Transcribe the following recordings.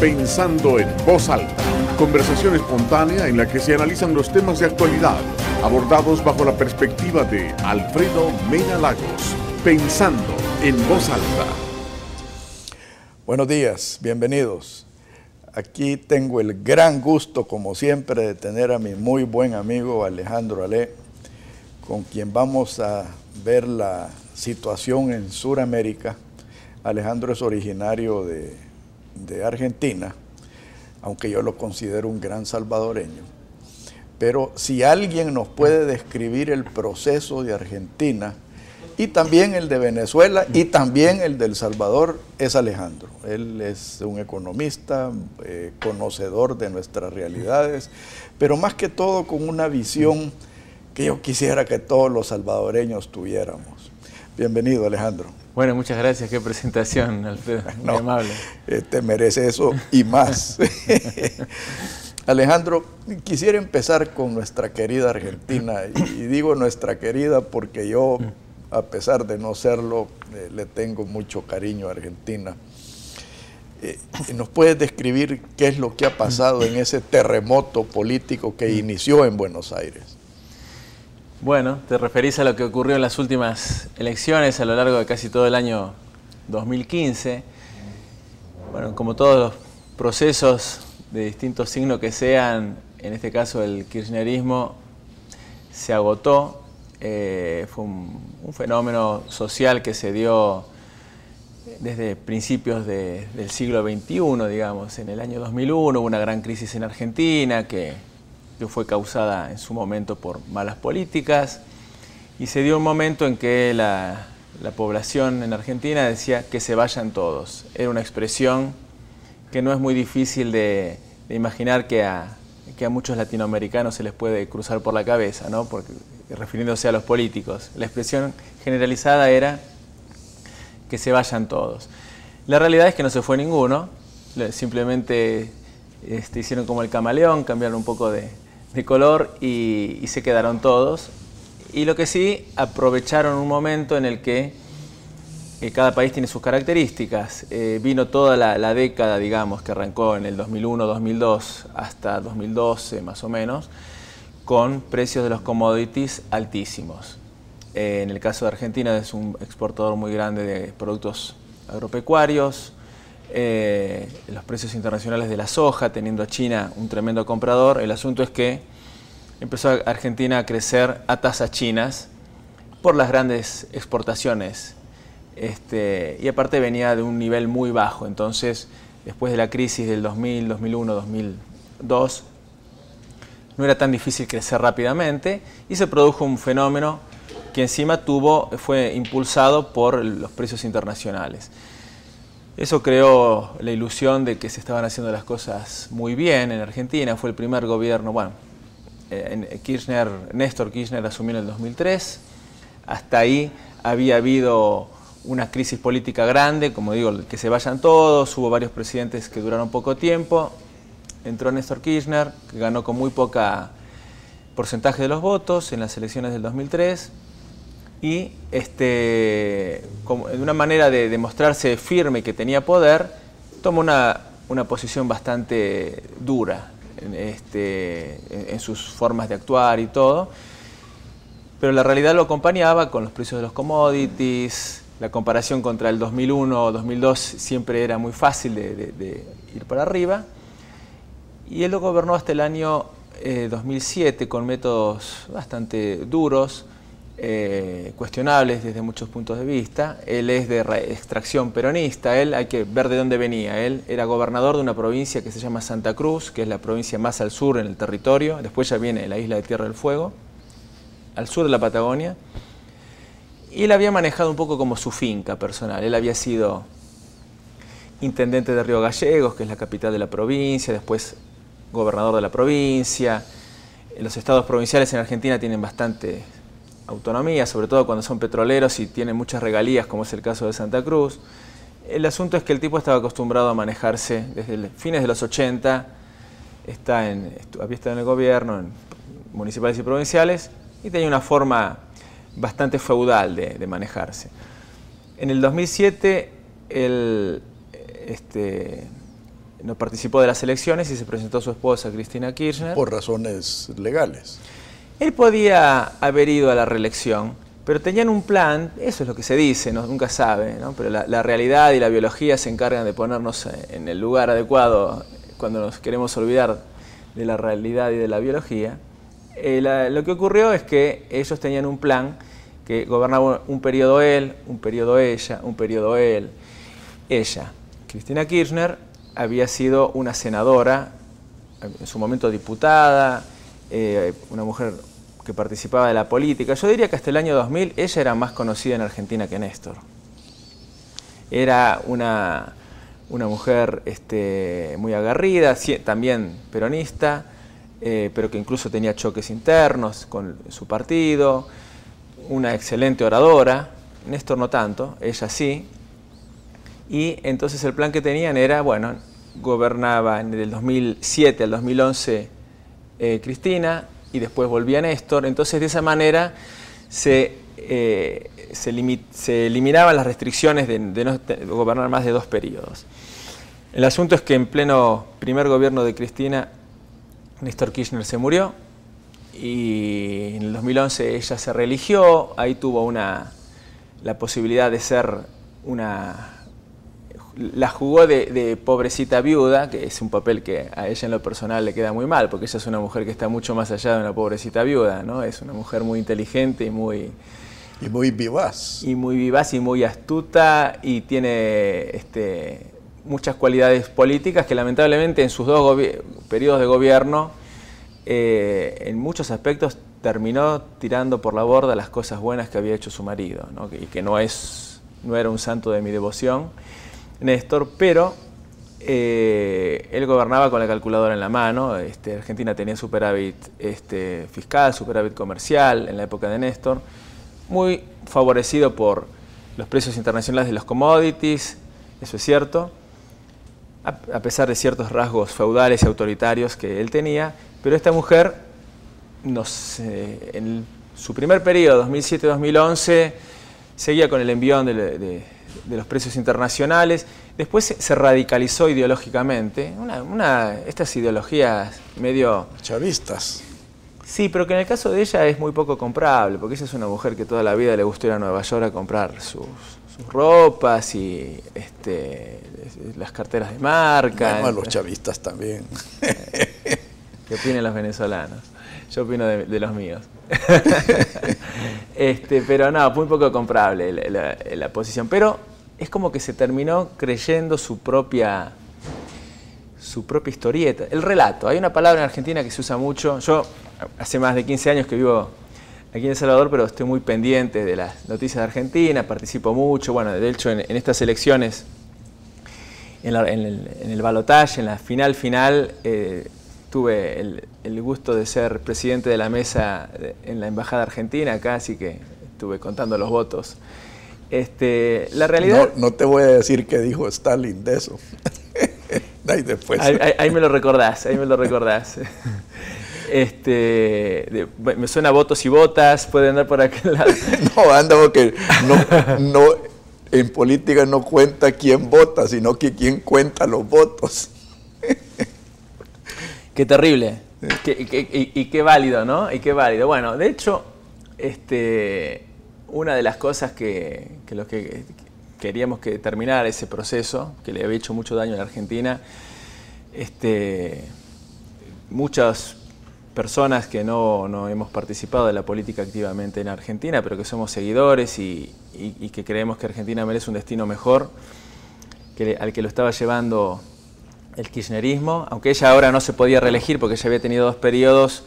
Pensando en voz alta. Conversación espontánea en la que se analizan los temas de actualidad, abordados bajo la perspectiva de Alfredo Mena Lagos. Pensando en voz alta. Buenos días, bienvenidos. Aquí tengo el gran gusto, como siempre, de tener a mi muy buen amigo Alejandro Ale, con quien vamos a ver la situación en Sudamérica. Alejandro es originario de, de Argentina, aunque yo lo considero un gran salvadoreño. Pero si alguien nos puede describir el proceso de Argentina, y también el de Venezuela y también el de Salvador es Alejandro. Él es un economista, eh, conocedor de nuestras realidades, pero más que todo con una visión que yo quisiera que todos los salvadoreños tuviéramos. Bienvenido, Alejandro. Bueno, muchas gracias. Qué presentación, Alfredo. Muy amable. Eh, te merece eso y más. Alejandro, quisiera empezar con nuestra querida Argentina. Y, y digo nuestra querida porque yo a pesar de no serlo, eh, le tengo mucho cariño a Argentina. Eh, ¿Nos puedes describir qué es lo que ha pasado en ese terremoto político que inició en Buenos Aires? Bueno, te referís a lo que ocurrió en las últimas elecciones a lo largo de casi todo el año 2015. Bueno, como todos los procesos de distintos signos que sean, en este caso el kirchnerismo se agotó eh, fue un, fenómeno social que se dio desde principios del siglo XXI, digamos. En el año 2001 hubo una gran crisis en Argentina que, fue causada en su momento por malas políticas y se dio un momento en que la, población en Argentina decía que se vayan todos. Era una expresión que no es muy difícil de, imaginar que a, que a muchos latinoamericanos se les puede cruzar por la cabeza, ¿no? Porque refiriéndose a los políticos. La expresión generalizada era que se vayan todos. La realidad es que no se fue ninguno, simplemente este, hicieron como el camaleón, cambiaron un poco de, color y, se quedaron todos. Y lo que sí, aprovecharon un momento en el que eh, cada país tiene sus características. Eh, vino toda la, la, década, digamos, que arrancó en el 2001-2002 hasta 2012 más o menos, con precios de los commodities altísimos. Eh, en el caso de Argentina es un exportador muy grande de productos agropecuarios, eh, los precios internacionales de la soja, teniendo a China un tremendo comprador. El asunto es que empezó Argentina a crecer a tasas chinas por las grandes exportaciones. Este, y aparte venía de un nivel muy bajo. Entonces, después de la crisis del 2000, 2001, 2002, no era tan difícil crecer rápidamente y se produjo un fenómeno que encima tuvo, fue impulsado por los precios internacionales. Eso creó la ilusión de que se estaban haciendo las cosas muy bien en Argentina. Fue el primer gobierno, bueno, eh, Kirchner, Néstor Kirchner asumió en el 2003. Hasta ahí había habido una crisis política grande, como digo, que se vayan todos, hubo varios presidentes que duraron poco tiempo, entró Néstor Kirchner, que ganó con muy poca porcentaje de los votos en las elecciones del 2003 y este, de una manera de demostrarse firme que tenía poder, tomó una, posición bastante dura en, este, en, sus formas de actuar y todo, pero la realidad lo acompañaba con los precios de los commodities, la comparación contra el 2001 o 2002 siempre era muy fácil de ir para arriba, y él lo gobernó hasta el año 2007 eh, con métodos bastante duros, eh, cuestionables desde muchos puntos de vista. Él es de extracción peronista, él hay que ver de dónde venía. Él era gobernador de una provincia que se llama Santa Cruz, que es la provincia más al sur en el territorio, después ya viene la isla de Tierra del Fuego, al sur de la Patagonia. Y él había manejado un poco como su finca personal. Él había sido intendente de Río Gallegos, que es la capital de la provincia, después gobernador de la provincia. Los estados provinciales en Argentina tienen bastante autonomía, sobre todo cuando son petroleros y tienen muchas regalías, como es el caso de Santa Cruz. El asunto es que el tipo estaba acostumbrado a manejarse desde fines de los 80, está en, había estado en el gobierno, en municipales y provinciales, y tenía una forma bastante feudal de, manejarse. En el 2007, el, este, no participó de las elecciones y se presentó a su esposa, Cristina Kirchner. Por razones legales. Él podía haber ido a la reelección, pero tenían un plan, eso es lo que se dice, nunca sabe, ¿no? pero la, realidad y la biología se encargan de ponernos en el lugar adecuado cuando nos queremos olvidar de la realidad y de la biología. Eh, lo que ocurrió es que ellos tenían un plan que gobernaba un periodo él, un periodo ella, un periodo él, ella. Cristina Kirchner había sido una senadora, en su momento diputada, eh, una mujer que participaba de la política. Yo diría que hasta el año 2000 ella era más conocida en Argentina que Néstor. Era una, una mujer este, muy agarrida, también peronista, eh, pero que incluso tenía choques internos con su partido, una excelente oradora, Néstor no tanto, ella sí, y entonces el plan que tenían era, bueno, gobernaba en el 2007 al 2011 eh, Cristina y después volvía Néstor, entonces de esa manera se, eh, se, eliminaban las restricciones de, no gobernar más de dos periodos. El asunto es que en pleno primer gobierno de Cristina, Néstor Kirchner se murió y en el 2011 ella se religió, ahí tuvo una, la posibilidad de ser una la jugó de, pobrecita viuda, que es un papel que a ella en lo personal le queda muy mal, porque ella es una mujer que está mucho más allá de una pobrecita viuda, ¿no? Es una mujer muy inteligente y muy... Y muy vivaz. Y muy vivaz y muy astuta y tiene este, muchas cualidades políticas que lamentablemente en sus dos periodos de gobierno, eh, en muchos aspectos, terminó tirando por la borda las cosas buenas que había hecho su marido, y que no, es, no era un santo de mi devoción. Néstor, pero eh, él gobernaba con la calculadora en la mano. Este, Argentina tenía superávit este, fiscal, superávit comercial en la época de Néstor, muy favorecido por los precios internacionales de los commodities, eso es cierto, a, pesar de ciertos rasgos feudales y autoritarios que él tenía, pero esta mujer, en su primer periodo, 2007-2011, seguía con el envión de los precios internacionales. Después se, radicalizó ideológicamente. Una, estas ideologías medio... Chavistas. Sí, pero que en el caso de ella es muy poco comprable, porque ella es una mujer que toda la vida le gustó ir a Nueva York a comprar sus, ropas y este, las carteras de marca. a los chavistas también. ¿Qué opinan los venezolanos? Yo opino de, los míos. este, pero no, muy poco comprable la, posición. Pero es como que se terminó creyendo su propia, su propia historieta. El relato. Hay una palabra en Argentina que se usa mucho. Yo hace más de 15 años que vivo aquí en El Salvador, pero estoy muy pendiente de las noticias de Argentina, participo mucho. Bueno, de hecho, en, estas elecciones, en, el, en balotaje, en la final final, eh, tuve el, gusto de ser presidente de la mesa en la Embajada Argentina acá, así que estuve contando los votos. Este, la realidad... No, te voy a decir qué dijo Stalin de eso. ahí, después. Ahí, me lo recordás, ahí me lo recordás. Este, me suena votos y botas, puede andar por aquel lado. no, anda porque no, no, en política no cuenta quién vota, sino que quién cuenta los votos. Qué terrible. y, qué válido, ¿no? Y qué válido. Bueno, de hecho, este, una de las cosas que, que los que queríamos que terminara ese proceso, que le había hecho mucho daño a la Argentina, este, muchas personas que no, no, hemos participado de la política activamente en Argentina, pero que somos seguidores y, que creemos que Argentina merece un destino mejor, que, al que lo estaba llevando el kirchnerismo, aunque ella ahora no se podía reelegir porque ella había tenido dos periodos,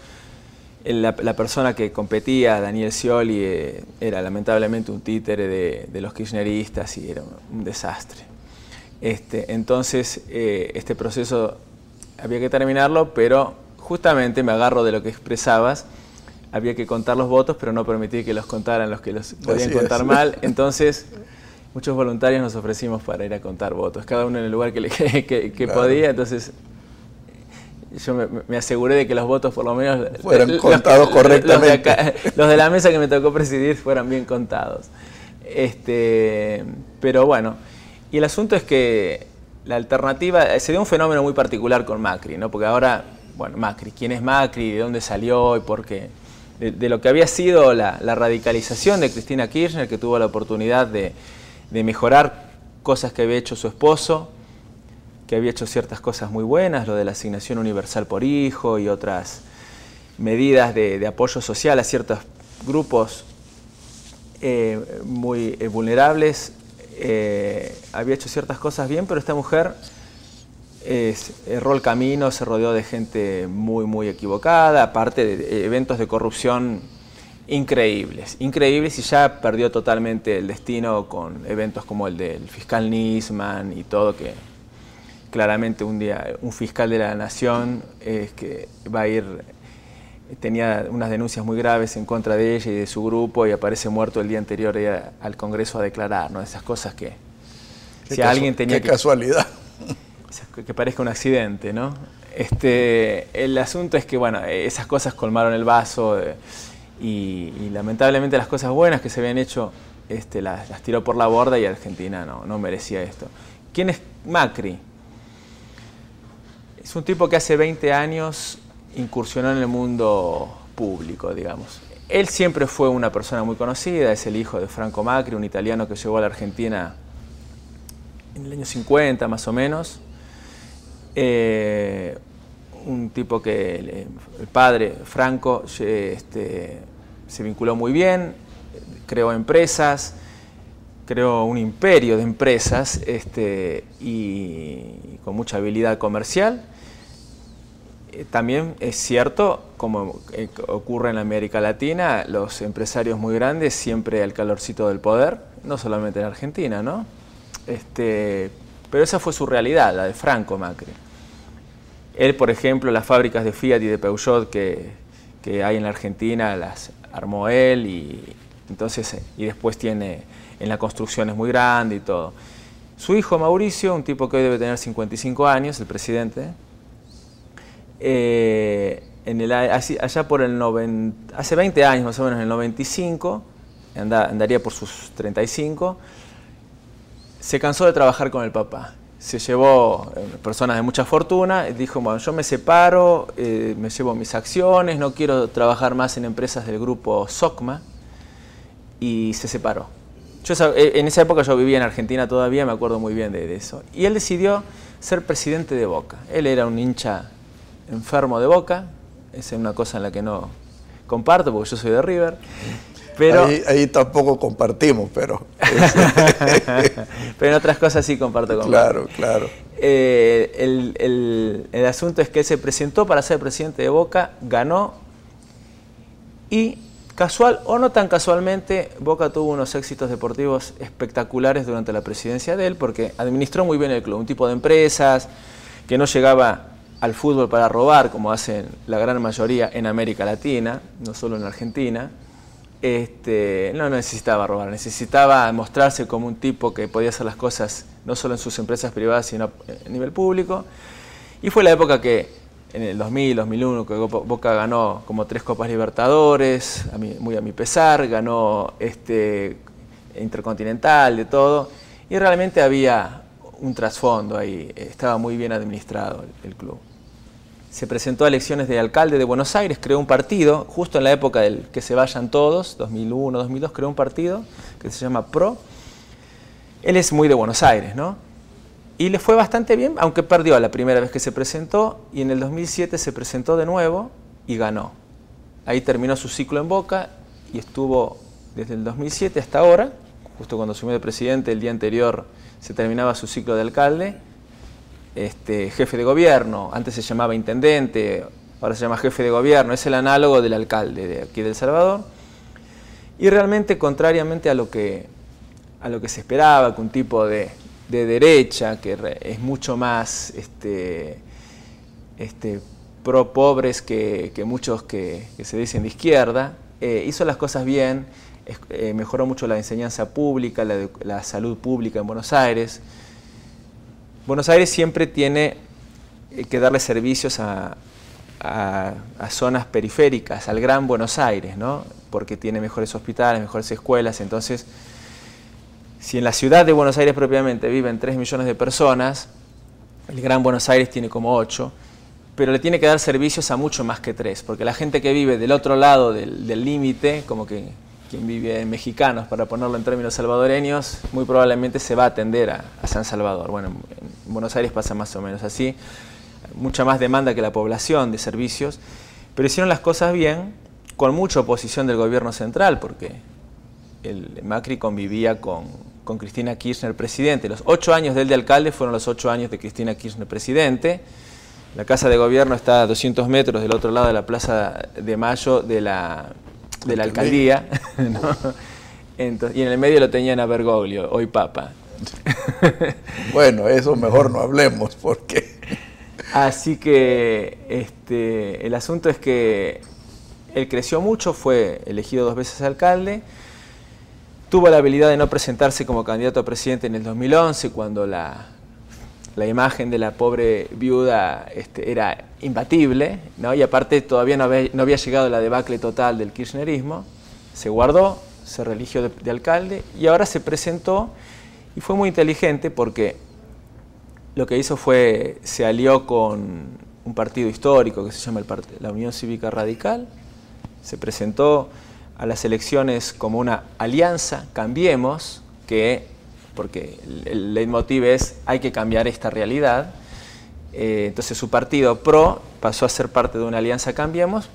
la, persona que competía, Daniel Scioli, eh, era lamentablemente un títere de, los kirchneristas y era un, desastre. Este, entonces, eh, este proceso había que terminarlo, pero justamente me agarro de lo que expresabas, había que contar los votos, pero no permitir que los contaran los que los podían contar mal. Entonces, muchos voluntarios nos ofrecimos para ir a contar votos, cada uno en el lugar que, le, que, podía, entonces yo me, aseguré de que los votos por lo menos fueran contados correctamente. Los de, la mesa que me tocó presidir fueran bien contados. Este, pero bueno, y el asunto es que la alternativa, se dio un fenómeno muy particular con Macri, ¿no? porque ahora, bueno, Macri, ¿quién es Macri? ¿De dónde salió y por qué? De, lo que había sido la, radicalización de Cristina Kirchner, que tuvo la oportunidad de, de mejorar cosas que había hecho su esposo, que había hecho ciertas cosas muy buenas, lo de la asignación universal por hijo y otras medidas de, apoyo social a ciertos grupos eh, muy eh, vulnerables. Eh, había hecho ciertas cosas bien, pero esta mujer erró el camino, se rodeó de gente muy, muy equivocada, aparte de eventos de corrupción increíbles, increíbles y ya perdió totalmente el destino con eventos como el del fiscal Nisman y todo que claramente un día un fiscal de la nación es que va a ir tenía unas denuncias muy graves en contra de ella y de su grupo y aparece muerto el día anterior al Congreso a declarar, ¿no? Esas cosas que si alguien tenía qué que, casualidad que parezca un accidente, ¿no? Este, el asunto es que bueno, esas cosas colmaron el vaso eh, y, lamentablemente las cosas buenas que se habían hecho este, las, tiró por la borda y Argentina no, no merecía esto. ¿Quién es Macri? Es un tipo que hace 20 años incursionó en el mundo público, digamos. Él siempre fue una persona muy conocida, es el hijo de Franco Macri, un italiano que llegó a la Argentina en el año 50 más o menos. Eh, un tipo que el padre Franco este, se vinculó muy bien, creó empresas, creó un imperio de empresas este, y con mucha habilidad comercial eh, también es cierto, como eh, ocurre en América Latina, los empresarios muy grandes siempre al calorcito del poder, no solamente en Argentina, ¿no? Este, pero esa fue su realidad, la de Franco Macri. Él, por ejemplo, las fábricas de Fiat y de Peugeot que, que hay en la Argentina las armó él y, entonces, y después tiene en la construcción es muy grande y todo. Su hijo Mauricio, un tipo que hoy debe tener 55 años, el presidente, eh, en el, allá por el 90, hace 20 años más o menos, en el 95, andaría por sus 35, se cansó de trabajar con el papá. Se llevó eh, personas de mucha fortuna, dijo, bueno, yo me separo, eh, me llevo mis acciones, no quiero trabajar más en empresas del grupo SOCMA, y se separó. Yo, en esa época yo vivía en Argentina todavía, me acuerdo muy bien de eso. Y él decidió ser presidente de Boca. Él era un hincha enfermo de boca, esa es una cosa en la que no comparto porque yo soy de River. Pero, ahí, tampoco compartimos, pero... pero en otras cosas sí comparto con Claro, claro. Eh, el, el, asunto es que él se presentó para ser presidente de Boca, ganó y casual o no tan casualmente, Boca tuvo unos éxitos deportivos espectaculares durante la presidencia de él porque administró muy bien el club, un tipo de empresas que no llegaba al fútbol para robar, como hacen la gran mayoría en América Latina, no solo en Argentina, este, no necesitaba robar, necesitaba mostrarse como un tipo que podía hacer las cosas no solo en sus empresas privadas, sino a nivel público. Y fue la época que, en el 2000, 2001, que Boca ganó como tres Copas Libertadores, muy a mi pesar, ganó este, Intercontinental, de todo, y realmente había un trasfondo ahí, estaba muy bien administrado el club se presentó a elecciones de alcalde de Buenos Aires, creó un partido, justo en la época del que se vayan todos, 2001, 2002, creó un partido que se llama PRO. Él es muy de Buenos Aires, ¿no? Y le fue bastante bien, aunque perdió la primera vez que se presentó, y en el 2007 se presentó de nuevo y ganó. Ahí terminó su ciclo en Boca y estuvo desde el 2007 hasta ahora, justo cuando asumió de presidente, el día anterior se terminaba su ciclo de alcalde, este, jefe de gobierno, antes se llamaba intendente, ahora se llama jefe de gobierno, es el análogo del alcalde de aquí de El Salvador. Y realmente, contrariamente a lo que, a lo que se esperaba, que un tipo de, derecha, que es mucho más este, este, pro pobres que, muchos que, se dicen de izquierda, eh, hizo las cosas bien, eh, mejoró mucho la enseñanza pública, la salud pública en Buenos Aires, Buenos Aires siempre tiene eh, que darle servicios a, zonas periféricas, al Gran Buenos Aires, ¿no? porque tiene mejores hospitales, mejores escuelas. Entonces, si en la ciudad de Buenos Aires propiamente viven 3 millones de personas, el Gran Buenos Aires tiene como ocho, pero le tiene que dar servicios a mucho más que tres, porque la gente que vive del otro lado del límite, como que quien vive en mexicanos, para ponerlo en términos salvadoreños, muy probablemente se va a atender a, San Salvador. Bueno, en Buenos Aires pasa más o menos así, mucha más demanda que la población de servicios, pero hicieron las cosas bien, con mucha oposición del gobierno central, porque el Macri convivía con, con Cristina Kirchner presidente. Los ocho años del de alcalde fueron los ocho años de Cristina Kirchner presidente. La casa de gobierno está a 200 metros del otro lado de la Plaza de Mayo de la, de la alcaldía. y en el medio lo tenían a Bergoglio, hoy Papa. bueno, eso mejor no hablemos porque... Así que este, el asunto es que él creció mucho, fue elegido dos veces alcalde Tuvo la habilidad de no presentarse como candidato a presidente en el 2011, cuando la, imagen de la pobre viuda este, era imbatible, ¿no? y aparte todavía no había, llegado la debacle total del kirchnerismo. Se guardó, se religió de, alcalde y ahora se presentó y fue muy inteligente porque lo que hizo fue, se alió con un partido histórico que se llama la Unión Cívica Radical, se presentó a las elecciones como una alianza, cambiemos, que, porque el leitmotiv es hay que cambiar esta realidad. Eh, entonces su partido PRO pasó a ser parte de una alianza Cambiemos,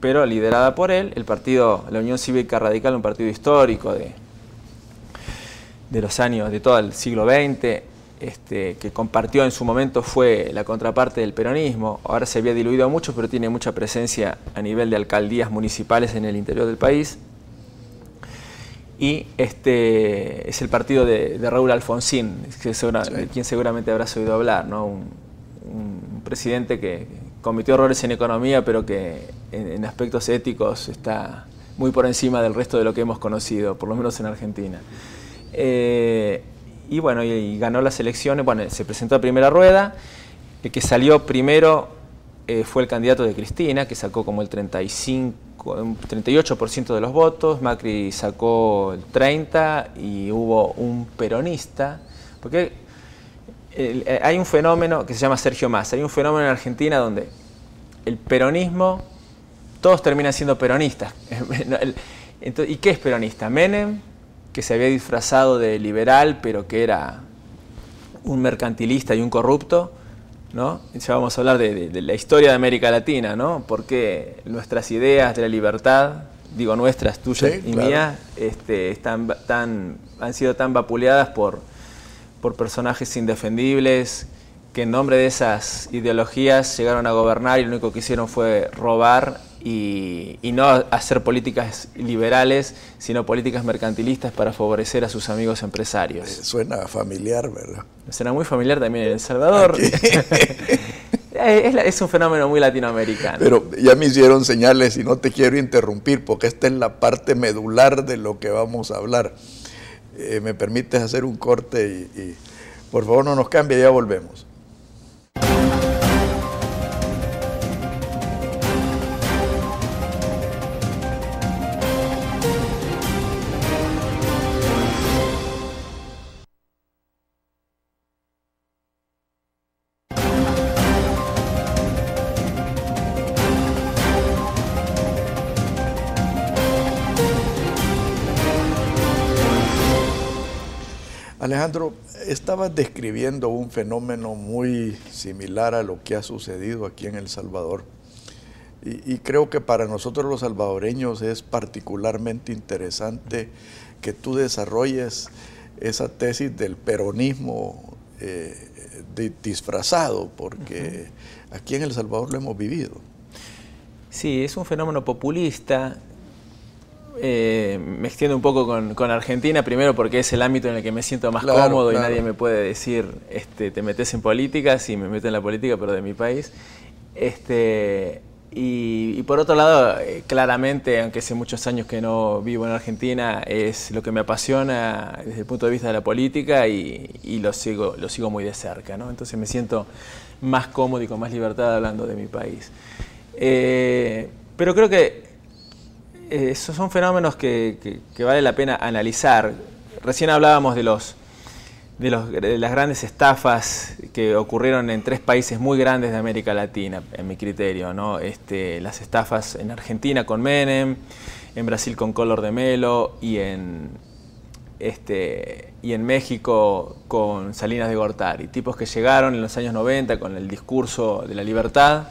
pero liderada por él, el partido, la Unión Cívica Radical, un partido histórico de, de los años, de todo el siglo XX, este, que compartió en su momento fue la contraparte del peronismo, ahora se había diluido mucho, pero tiene mucha presencia a nivel de alcaldías municipales en el interior del país. Y este es el partido de, Raúl Alfonsín, que quien seguramente habrás oído hablar, ¿no? un, presidente que cometió errores en economía, pero que en, aspectos éticos está muy por encima del resto de lo que hemos conocido, por lo menos en Argentina. Eh, y bueno, y, ganó las elecciones, bueno, se presentó a primera rueda, el que salió primero eh, fue el candidato de Cristina, que sacó como el 35, 38% de los votos, Macri sacó el 30% y hubo un peronista, porque eh, hay un fenómeno que se llama Sergio Massa, hay un fenómeno en Argentina donde el peronismo, todos terminan siendo peronistas. ¿Y qué es peronista? Menem, que se había disfrazado de liberal, pero que era un mercantilista y un corrupto, ¿no? Ya vamos a hablar de, la historia de América Latina, ¿no? Porque nuestras ideas de la libertad, digo nuestras, tuyas y mías, este, están, tan, han sido tan vapuleadas por, por personajes indefendibles que en nombre de esas ideologías llegaron a gobernar y lo único que hicieron fue robar y, no hacer políticas liberales, sino políticas mercantilistas para favorecer a sus amigos empresarios. Eh, suena familiar, ¿verdad? Suena muy familiar también en El Salvador. es, un fenómeno muy latinoamericano. Pero ya me hicieron señales y no te quiero interrumpir porque esta es la parte medular de lo que vamos a hablar. Eh, ¿Me permites hacer un corte y, y por favor no nos cambie, ya volvemos? Alejandro, estabas describiendo un fenómeno muy similar a lo que ha sucedido aquí en El Salvador. Y, creo que para nosotros los salvadoreños es particularmente interesante que tú desarrolles esa tesis del peronismo eh, disfrazado, porque aquí en El Salvador lo hemos vivido. Sí, es un fenómeno populista eh, me extiendo un poco con, Argentina, primero porque es el ámbito en el que me siento más cómodo y nadie me puede decir, este, te metes en política, sí me meto en la política, pero de mi país. Este, y, por otro lado, eh, claramente, aunque hace muchos años que no vivo en Argentina, es lo que me apasiona desde el punto de vista de la política y, lo, sigo, lo sigo muy de cerca. ¿no? Entonces me siento más cómodo y con más libertad hablando de mi país. Eh, pero creo que esos son fenómenos que, vale la pena analizar. Recién hablábamos de los, de, las grandes estafas que ocurrieron en tres países muy grandes de América Latina, en mi criterio. ¿no? Este, las estafas en Argentina con Menem, en Brasil con Color de Melo y en, este, y en México con Salinas de Gortari. Tipos que llegaron en los años 90 con el discurso de la libertad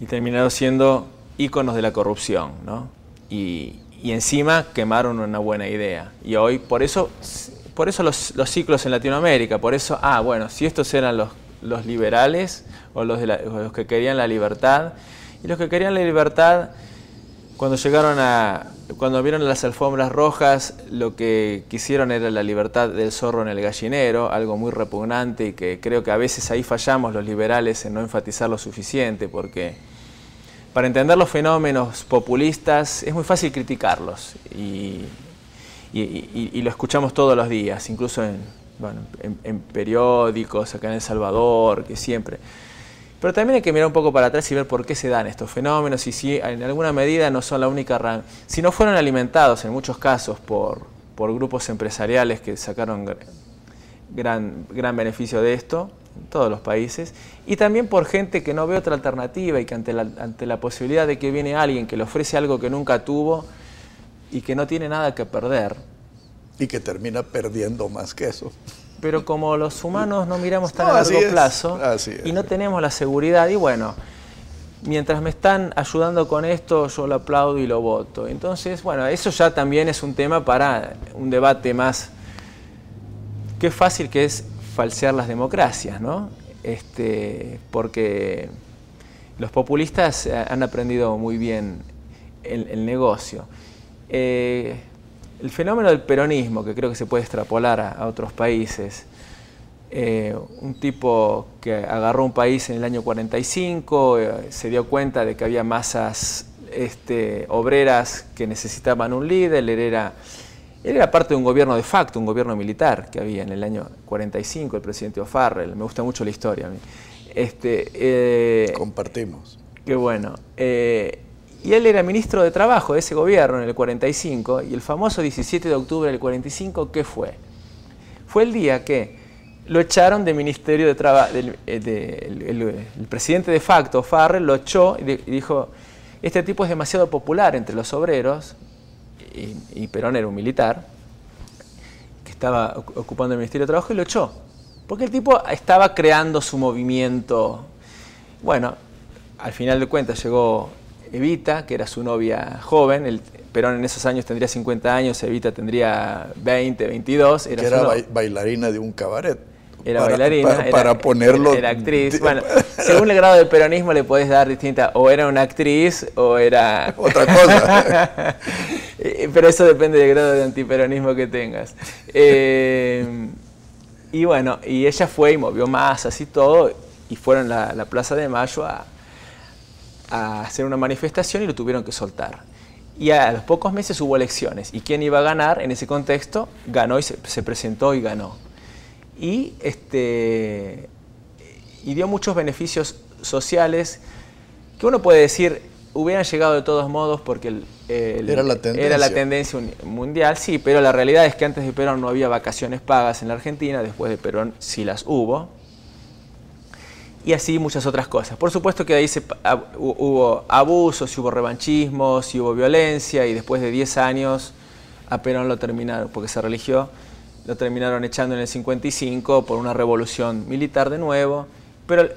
y terminaron siendo íconos de la corrupción. ¿no? Y, encima quemaron una buena idea. Y hoy, por eso por eso los, ciclos en Latinoamérica, por eso, ah, bueno, si estos eran los, los liberales o los, los que querían la libertad, y los que querían la libertad, cuando llegaron a, cuando vieron las alfombras rojas, lo que quisieron era la libertad del zorro en el gallinero, algo muy repugnante y que creo que a veces ahí fallamos los liberales en no enfatizar lo suficiente, porque para entender los fenómenos populistas es muy fácil criticarlos y lo escuchamos todos los días, incluso en, en, periódicos, acá en El Salvador, que siempre. Pero también hay que mirar un poco para atrás y ver por qué se dan estos fenómenos y si en alguna medida no son la única... Si no fueron alimentados en muchos casos por, por grupos empresariales que sacaron gran, gran beneficio de esto, en todos los países, y también por gente que no ve otra alternativa y que ante la, ante la posibilidad de que viene alguien que le ofrece algo que nunca tuvo, y que no tiene nada que perder. Y que termina perdiendo más que eso. Pero como los humanos no miramos tan a largo plazo y no tenemos la seguridad, y bueno, mientras me están ayudando con esto, yo lo aplaudo y lo voto. Entonces, bueno, eso ya también es un tema para un debate más. Qué fácil que es falsear las democracias, ¿no? Este, porque los populistas han aprendido muy bien el negocio. Eh, el fenómeno del peronismo, que creo que se puede extrapolar a, otros países, eh, un tipo que agarró un país en el año 45, eh, se dio cuenta de que había masas este, obreras que necesitaban un líder, él era, él era parte de un gobierno de facto, un gobierno militar que había en el año 45, el presidente O'Farrell, me gusta mucho la historia a mí. Este, Compartimos. Qué bueno. Y él era ministro de Trabajo de ese gobierno en el 45, y el famoso 17 de octubre del 45, ¿qué fue? Fue el día que lo echaron del Ministerio de Trabajo, eh, el, presidente de facto, Farrell, lo echó y, dijo, este tipo es demasiado popular entre los obreros, y, y Perón era un militar, que estaba ocupando el Ministerio de Trabajo, y lo echó. Porque el tipo estaba creando su movimiento. Bueno, al final de cuentas llegó Evita, que era su novia joven, el, Perón en esos años tendría 50 años, Evita tendría 20, 22. Era, era bailarina de un cabaret. Era bailarina. Para, ponerlo. Era actriz. Bueno, según el grado de peronismo le podés dar distinta. O era una actriz o era. Otra cosa. Eh, pero eso depende del grado de antiperonismo que tengas. Eh, y bueno, y ella fue y movió masas y todo. Y fueron a la Plaza de Mayo a, hacer una manifestación y lo tuvieron que soltar. Y a los pocos meses hubo elecciones. ¿Y quién iba a ganar en ese contexto? Ganó y se, presentó y ganó. Y, este, y dio muchos beneficios sociales que uno puede decir hubieran llegado de todos modos porque era, la era, la tendencia mundial, sí, pero la realidad es que antes de Perón no había vacaciones pagas en la Argentina, después de Perón sí las hubo. Y así muchas otras cosas. Por supuesto que ahí se, hubo abusos, hubo revanchismos, hubo violencia y después de 10 años a Perón lo terminaron, porque se religió, lo terminaron echando en el 55 por una revolución militar de nuevo, pero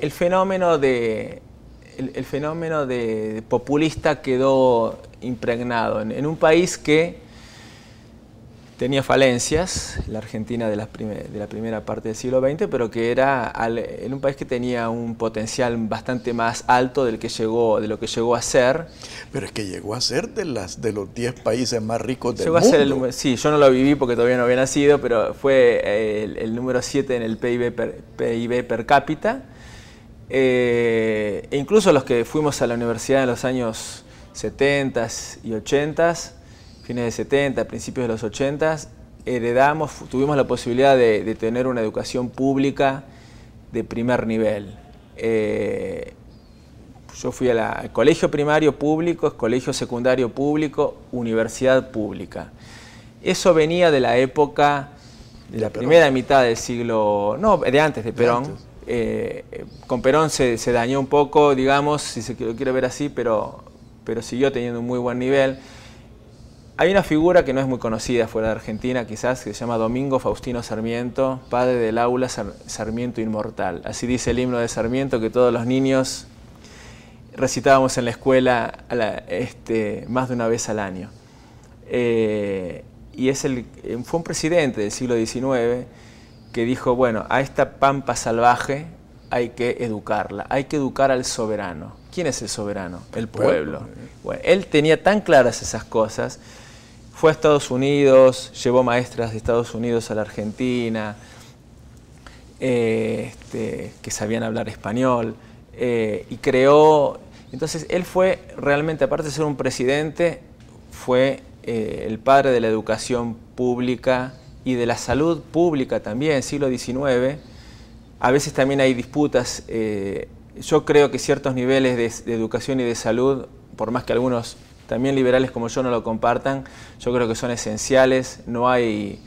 el, fenómeno de el, fenómeno de, populista quedó impregnado en un país que tenía falencias, la Argentina de la, de la, primera parte del siglo XX, pero que era en un país que tenía un potencial bastante más alto del que llegó, de lo que llegó a ser. Pero es que llegó a ser de, las, de los 10 países más ricos del mundo. A ser sí, yo no lo viví porque todavía no había nacido, pero fue el, número 7 en el PIB per, PIB per cápita. Eh, e incluso los que fuimos a la universidad en los años 70 y 80 fines de 70, principios de los 80, heredamos, tuvimos la posibilidad de, tener una educación pública de primer nivel. Eh, yo fui al colegio primario público, colegio secundario público, universidad pública. Eso venía de la época de la primera mitad del siglo, no, de antes de Perón. Eh, con Perón se, dañó un poco, digamos, si se lo quiere ver así, pero, pero siguió teniendo un muy buen nivel. Hay una figura que no es muy conocida fuera de Argentina, quizás, que se llama Domingo Faustino Sarmiento, padre del aula Sarmiento Inmortal. Así dice el himno de Sarmiento que todos los niños recitábamos en la escuela este, más de una vez al año. Eh, y es el, eh, fue un presidente del siglo XIX que dijo, bueno, a esta pampa salvaje hay que educarla, hay que educar al soberano. ¿Quién es el soberano? El pueblo. Bueno, él tenía tan claras esas cosas, fue a Estados Unidos, llevó maestras de Estados Unidos a la Argentina, eh, este, que sabían hablar español, y creó, entonces él fue realmente, aparte de ser un presidente, fue eh, el padre de la educación pública y de la salud pública también, siglo XIX. A veces también hay disputas. Eh, yo creo que ciertos niveles de, educación y de salud, por más que algunos también liberales como yo no lo compartan, yo creo que son esenciales. No hay,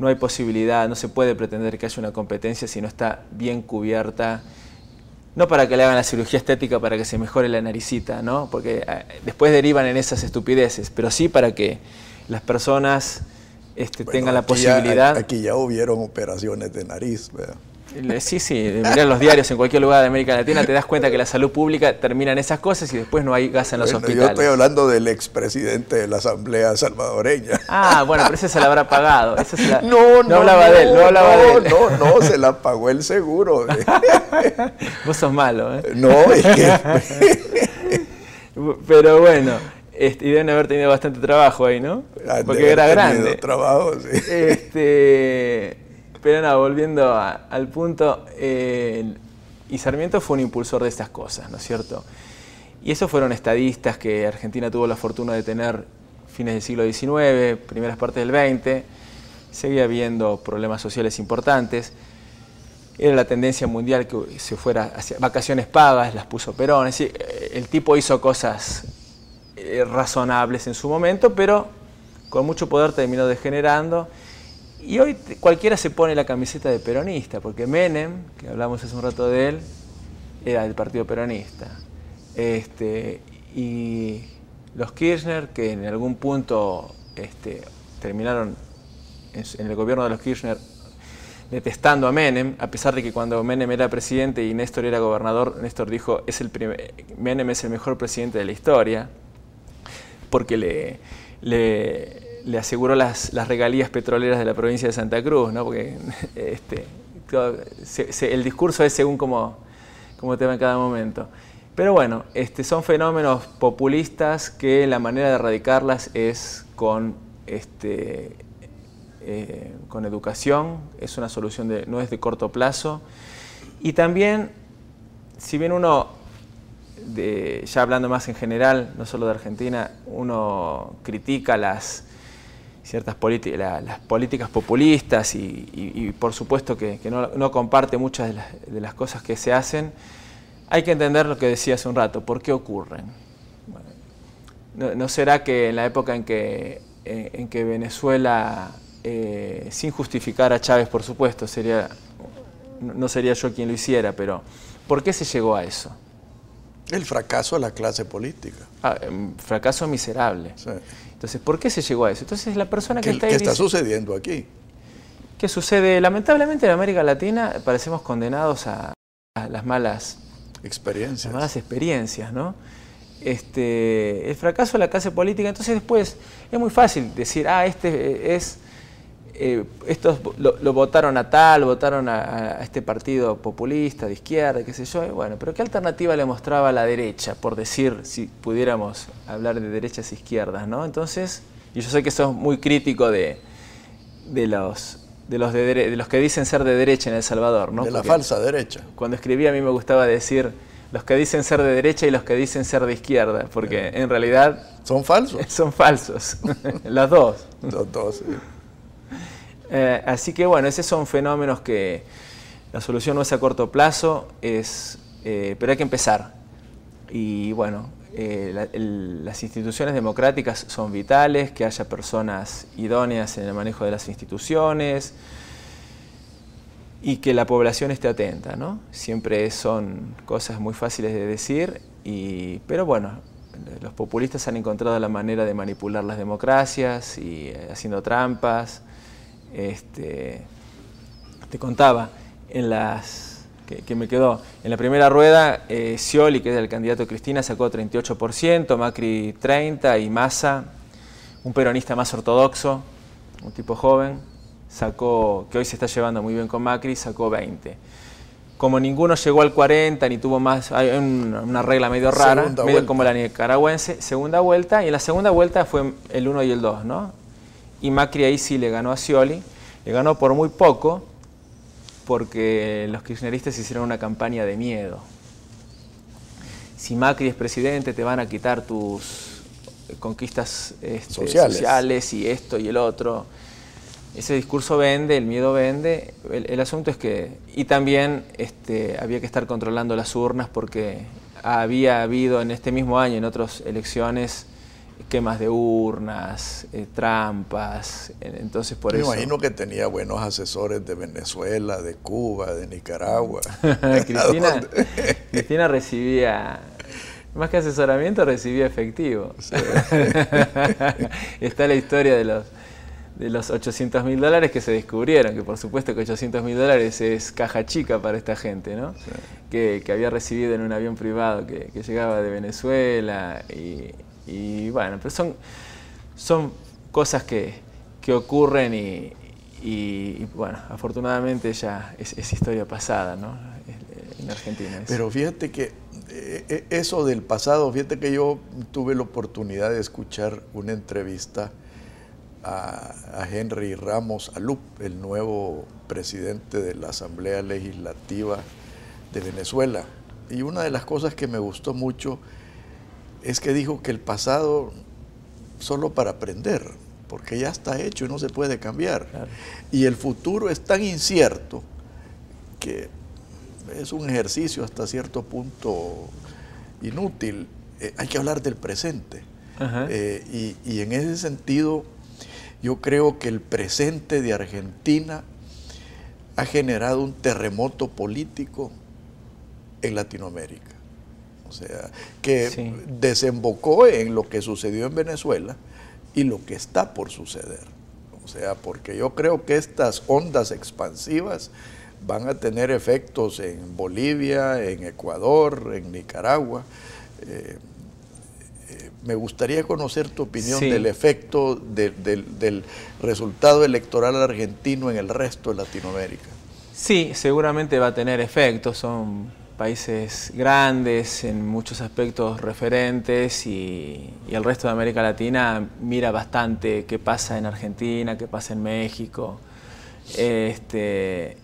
no hay posibilidad, no se puede pretender que haya una competencia si no está bien cubierta no para que le hagan la cirugía estética para que se mejore la naricita, ¿no? porque eh, después derivan en esas estupideces, pero sí para que las personas este, tengan la posibilidad. aquí ya hubieron operaciones de nariz, ¿verdad? Sí, sí, mirar los diarios en cualquier lugar de América Latina te das cuenta que la salud pública termina en esas cosas y después no hay gas en los hospitales. Yo estoy hablando del expresidente de la Asamblea salvadoreña. Ah, bueno, pero ese se la habrá pagado. no, no, no, hablaba de él, no hablaba de él. No, no, se la pagó el seguro. Vos sos malo, ¿eh? No, es que... pero bueno, este, y deben haber tenido bastante trabajo ahí, ¿no? Porque era grande. trabajo, sí. Este... Pero no, volviendo al punto, eh, y Sarmiento fue un impulsor de estas cosas, ¿no es cierto? Y esos fueron estadistas que Argentina tuvo la fortuna de tener fines del siglo XIX, primeras partes del XX, seguía habiendo problemas sociales importantes, era la tendencia mundial que se fuera hacia vacaciones pagas, las puso Perón, es decir, el tipo hizo cosas eh, razonables en su momento, pero con mucho poder terminó degenerando y hoy cualquiera se pone la camiseta de peronista, porque Menem, que hablamos hace un rato de él, era del partido peronista. Este, y los Kirchner, que en algún punto este, terminaron en, el gobierno de los Kirchner detestando a Menem, a pesar de que cuando Menem era presidente y Néstor era gobernador, Néstor dijo, es el Menem es el mejor presidente de la historia, porque le, le aseguró las, regalías petroleras de la provincia de Santa Cruz, ¿no? porque este, el discurso es según como, como te va en cada momento. Pero bueno, este, son fenómenos populistas que la manera de erradicarlas es con, este, eh, con educación, es una solución de, no es de corto plazo. Y también, si bien uno, ya hablando más en general, no solo de Argentina, uno critica las, ciertas políticas populistas y, por supuesto que, no, comparte muchas de las, cosas que se hacen, hay que entender lo que decía hace un rato, ¿por qué ocurren? no, será que en la época en que, en, que Venezuela, eh, sin justificar a Chávez por supuesto, sería, no sería yo quien lo hiciera, pero ¿por qué se llegó a eso? El fracaso de la clase política. Ah, em, fracaso miserable. Entonces, ¿por qué se llegó a eso? Entonces, la persona que está ahí... ¿Qué está sucediendo aquí? ¿Qué sucede? Lamentablemente en América Latina parecemos condenados a, las malas experiencias. Las malas experiencias, ¿no? Este, el fracaso de la clase política, entonces después es muy fácil decir, ah, este es eh, estos lo, votaron a tal, votaron a, este partido populista, de izquierda, qué sé yo, bueno, pero ¿qué alternativa le mostraba a la derecha, por decir, si pudiéramos hablar de derechas e izquierdas, ¿no? Entonces, y yo sé que sos muy crítico de, de los de los, de, los que dicen ser de derecha en El Salvador, ¿no? De la falsa derecha. Cuando escribí a mí me gustaba decir los que dicen ser de derecha y los que dicen ser de izquierda, porque en realidad... Son falsos. Son falsos, los dos. Los dos, sí. Eh, así que bueno, esos son fenómenos que la solución no es a corto plazo, es, eh, pero hay que empezar. Y bueno, eh, las instituciones democráticas son vitales, que haya personas idóneas en el manejo de las instituciones, y que la población esté atenta, ¿no? Siempre son cosas muy fáciles de decir, y, pero bueno, los populistas han encontrado la manera de manipular las democracias y haciendo trampas. Este, te contaba, en las que, me quedó, en la primera rueda, eh, Scioli, que es el candidato de Cristina, sacó 38%, Macri 30% y Massa, un peronista más ortodoxo, un tipo joven, sacó, que hoy se está llevando muy bien con Macri, sacó 20%. Como ninguno llegó al 40 ni tuvo más, hay una, regla medio rara, medio como la nicaragüense, segunda vuelta, y en la segunda vuelta fue el 1 y el 2, ¿no? Y Macri ahí sí le ganó a Scioli, le ganó por muy poco, porque los kirchneristas hicieron una campaña de miedo. Si Macri es presidente, te van a quitar tus conquistas este, sociales. y esto y el otro ese discurso vende, el miedo vende. El, asunto es que, y también este, había que estar controlando las urnas porque había habido en este mismo año, en otras elecciones, quemas de urnas, eh, trampas, entonces por Me eso... Me imagino que tenía buenos asesores de Venezuela, de Cuba, de Nicaragua. Cristina, Cristina recibía más que asesoramiento, recibía efectivo. Está la historia de los de los 800 mil dólares que se descubrieron, que por supuesto que 800 mil dólares es caja chica para esta gente, ¿no? Que, había recibido en un avión privado que, llegaba de Venezuela y, bueno, pero son, son cosas que, ocurren y, bueno, afortunadamente ya es, historia pasada, ¿no? En Argentina. Pero fíjate que eh, eh, eso del pasado, fíjate que yo tuve la oportunidad de escuchar una entrevista a, Henry Ramos Alup, el nuevo presidente de la Asamblea Legislativa de Venezuela. Y una de las cosas que me gustó mucho es que dijo que el pasado solo para aprender, porque ya está hecho y no se puede cambiar. Y el futuro es tan incierto que es un ejercicio hasta cierto punto inútil. Eh, hay que hablar del presente. Eh, y en ese sentido, yo creo que el presente de Argentina ha generado un terremoto político en Latinoamérica. O sea, que desembocó en lo que sucedió en Venezuela y lo que está por suceder. O sea, porque yo creo que estas ondas expansivas van a tener efectos en Bolivia, en Ecuador, en Nicaragua. Eh, me gustaría conocer tu opinión del efecto del resultado electoral argentino en el resto de Latinoamérica. Sí, seguramente va a tener efectos. Son países grandes, en muchos aspectos referentes y, el resto de América Latina mira bastante qué pasa en Argentina, qué pasa en México. Este,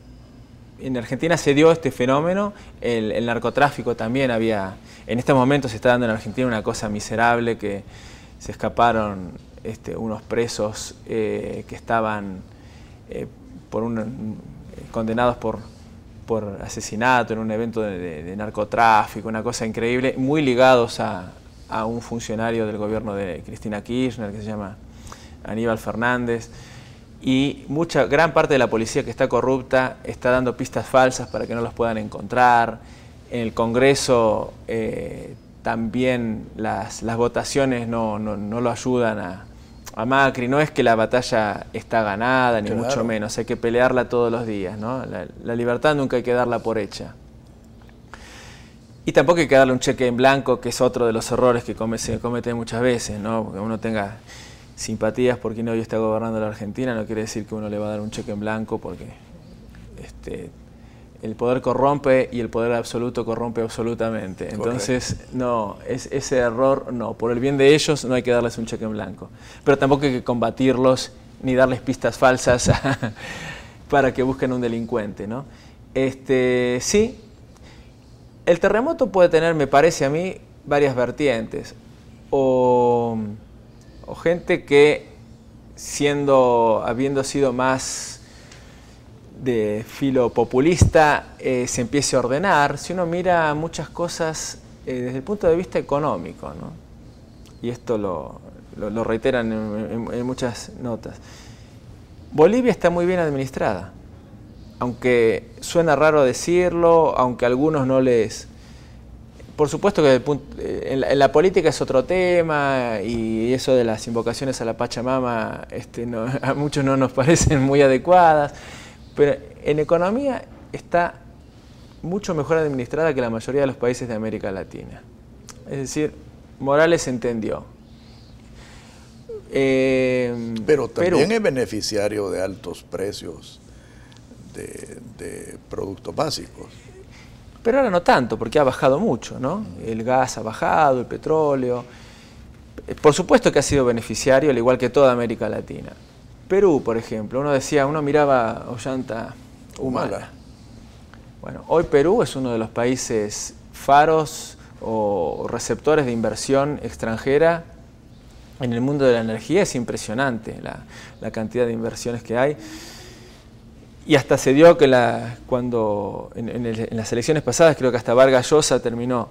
en Argentina se dio este fenómeno, el narcotráfico también había en este momento se está dando en Argentina una cosa miserable que se escaparon este, unos presos eh, que estaban eh, por un, condenados por, por asesinato en un evento de, narcotráfico, una cosa increíble, muy ligados a, un funcionario del gobierno de Cristina Kirchner que se llama Aníbal Fernández. Y mucha, gran parte de la policía que está corrupta está dando pistas falsas para que no los puedan encontrar en el Congreso eh, también las, votaciones no, lo ayudan a, Macri. No es que la batalla está ganada, ni mucho menos, hay que pelearla todos los días. ¿no? La, libertad nunca hay que darla por hecha. Y tampoco hay que darle un cheque en blanco, que es otro de los errores que se comete muchas veces, ¿no? Porque uno tenga simpatías por quien hoy está gobernando la Argentina, no quiere decir que uno le va a dar un cheque en blanco porque este, el poder corrompe y el poder absoluto corrompe absolutamente. Entonces, no, es, ese error no. Por el bien de ellos no hay que darles un cheque en blanco. Pero tampoco hay que combatirlos ni darles pistas falsas para que busquen un delincuente. ¿no? Este, sí, el terremoto puede tener, me parece a mí, varias vertientes. O, o gente que, siendo, habiendo sido más de filo populista eh, se empiece a ordenar, si uno mira muchas cosas eh, desde el punto de vista económico, y esto lo, lo, reiteran en, muchas notas, Bolivia está muy bien administrada. aunque suena raro decirlo, aunque algunos no les... Por supuesto que en la, política es otro tema y eso de las invocaciones a la Pachamama este, a muchos no nos parecen muy adecuadas, pero en economía está mucho mejor administrada que la mayoría de los países de América Latina. Es decir, Morales entendió. Eh, pero también es beneficiario de altos precios de, productos básicos. Pero ahora no tanto, porque ha bajado mucho, ¿no? El gas ha bajado, el petróleo. Por supuesto que ha sido beneficiario, al igual que toda América Latina. Perú, por ejemplo, uno decía, uno miraba Ollanta Humala. Bueno, hoy Perú es uno de los países faros o receptores de inversión extranjera en el mundo de la energía. Es impresionante la, la cantidad de inversiones que hay. Y hasta se dio que la, cuando en, las elecciones pasadas, creo que hasta Vargas Llosa terminó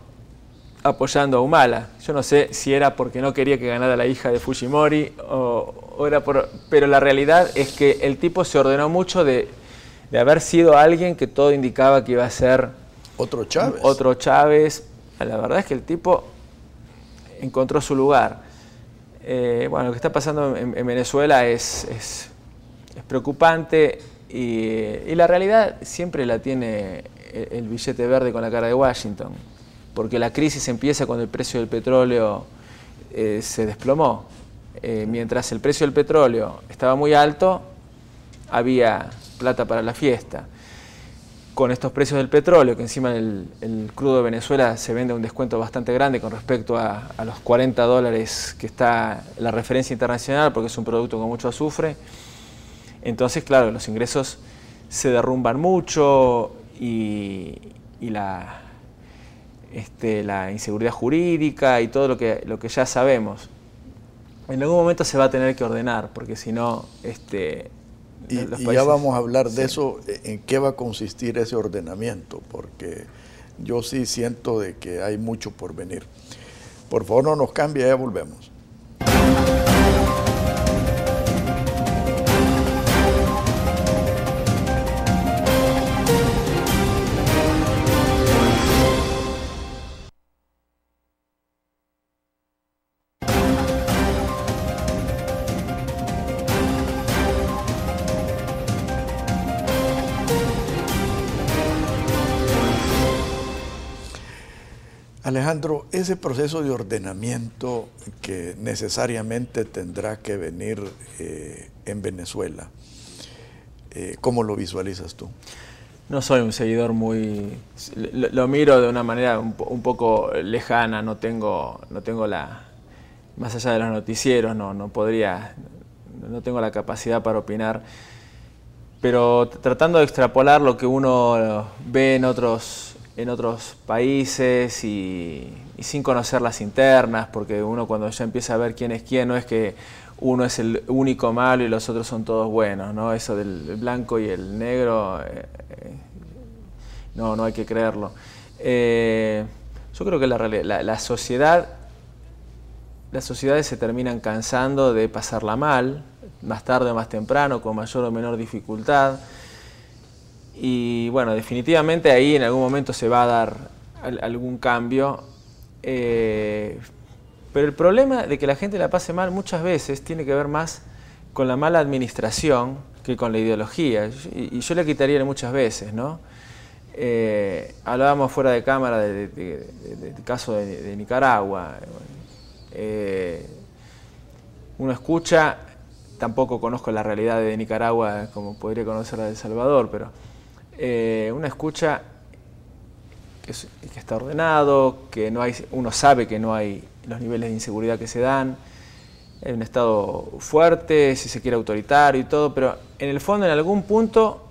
apoyando a Humala. Yo no sé si era porque no quería que ganara la hija de Fujimori o, era por... Pero la realidad es que el tipo se ordenó mucho de, haber sido alguien que todo indicaba que iba a ser... Otro Chávez. Otro Chávez. La verdad es que el tipo encontró su lugar. Eh, bueno, lo que está pasando en, Venezuela es, es, es preocupante y, la realidad siempre la tiene el, billete verde con la cara de Washington, porque la crisis empieza cuando el precio del petróleo eh, se desplomó. Eh, mientras el precio del petróleo estaba muy alto, había plata para la fiesta. Con estos precios del petróleo, que encima el, crudo de Venezuela se vende a un descuento bastante grande con respecto a, a los 40 dólares que está la referencia internacional, porque es un producto con mucho azufre, entonces, claro, los ingresos se derrumban mucho y, la, este, la inseguridad jurídica y todo lo que, lo que ya sabemos. En algún momento se va a tener que ordenar, porque si no... Este, y, ya vamos a hablar de eso, en qué va a consistir ese ordenamiento, porque yo sí siento de que hay mucho por venir. Por favor, no nos cambie, ya volvemos. Ese proceso de ordenamiento que necesariamente tendrá que venir eh, en Venezuela, eh, ¿cómo lo visualizas tú? No soy un seguidor muy... Lo, miro de una manera un, poco lejana, no tengo, no tengo la... Más allá de los noticieros, no, no podría... No tengo la capacidad para opinar. Pero tratando de extrapolar lo que uno ve en otros en otros países y, sin conocer las internas, porque uno cuando ya empieza a ver quién es quién, no es que uno es el único malo y los otros son todos buenos, ¿no? Eso del blanco y el negro, eh, eh, no, no hay que creerlo. Eh, yo creo que la, la, la, sociedad, las sociedades se terminan cansando de pasarla mal, más tarde o más temprano, con mayor o menor dificultad. Y bueno, definitivamente ahí en algún momento se va a dar algún cambio. Eh, pero el problema de que la gente la pase mal muchas veces tiene que ver más con la mala administración que con la ideología. Y, yo le quitaría muchas veces, ¿no? Eh, hablábamos fuera de cámara del caso de, Nicaragua. Eh, uno escucha, tampoco conozco la realidad de Nicaragua como podría conocer la de El Salvador, pero eh, una escucha que, está ordenado, que no hay, uno sabe que no hay los niveles de inseguridad que se dan, hay un Estado fuerte, si se quiere autoritario y todo, pero en el fondo en algún punto,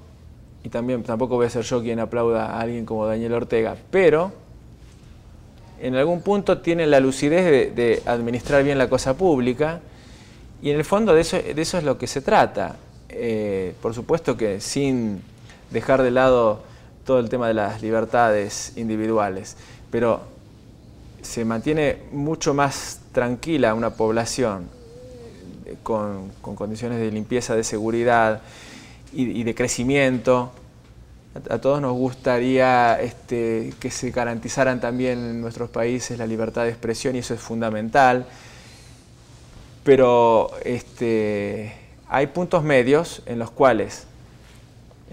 y también tampoco voy a ser yo quien aplauda a alguien como Daniel Ortega, pero en algún punto tiene la lucidez de, administrar bien la cosa pública, y en el fondo de eso, de eso es lo que se trata. Eh, por supuesto que sin dejar de lado todo el tema de las libertades individuales, pero se mantiene mucho más tranquila una población con, condiciones de limpieza, de seguridad y, de crecimiento A, todos nos gustaría este, que se garantizaran también en nuestros países la libertad de expresión y eso es fundamental. Pero este, hay puntos medios en los cuales